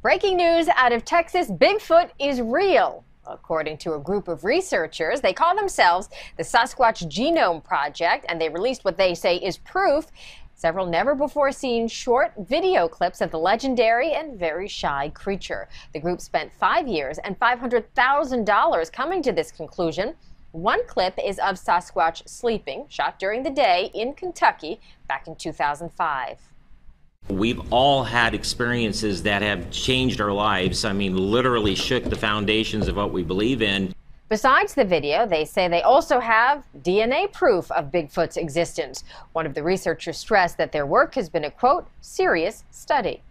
Breaking news out of Texas Bigfoot is real. According to a group of researchers, they call themselves the Sasquatch Genome Project, and they released what they say is proof several never before seen short video clips of the legendary and very shy creature. The group spent five years and $500,000 coming to this conclusion. One clip is of Sasquatch sleeping, shot during the day in Kentucky back in 2005. We've all had experiences that have changed our lives. I mean, literally shook the foundations of what we believe in. Besides the video, they say they also have DNA proof of Bigfoot's existence. One of the researchers stressed that their work has been a quote, serious study.